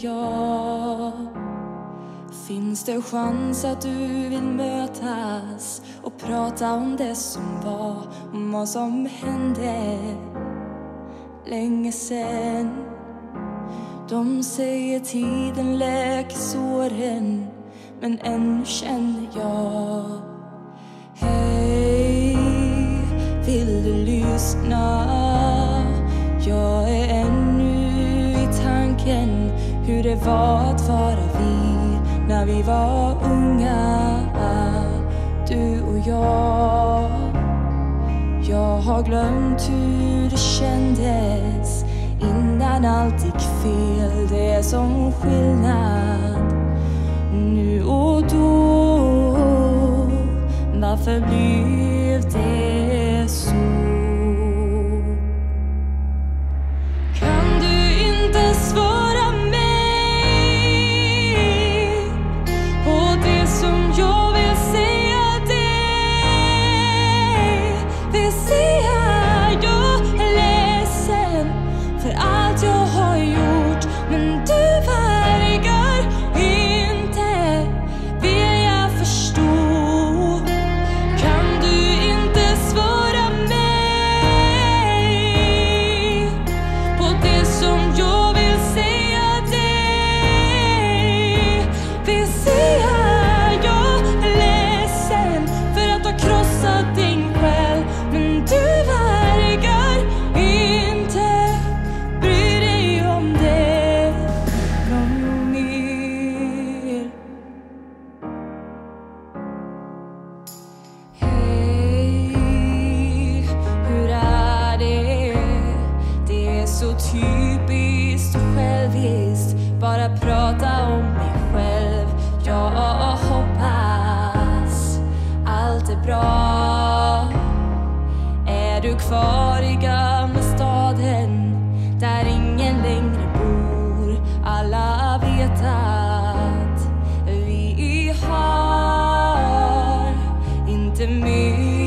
jag. Finns det chans att du vill mötas och prata om det som var, om vad som hände länge sen? De säger tiden läker såren, men ännu känner jag Hej, vill du lyssna? Jag är det var att vara vi när vi var unga, du och jag. Jag har glömt hur det kändes innan allt gick fel. Det är som skillnad nu och då. Varför blir typiskt och själviskt bara prata om mig själv. Jag hoppas allt är bra. Är du kvar i gamla staden där ingen längre bor? Alla vet att vi har inte mycket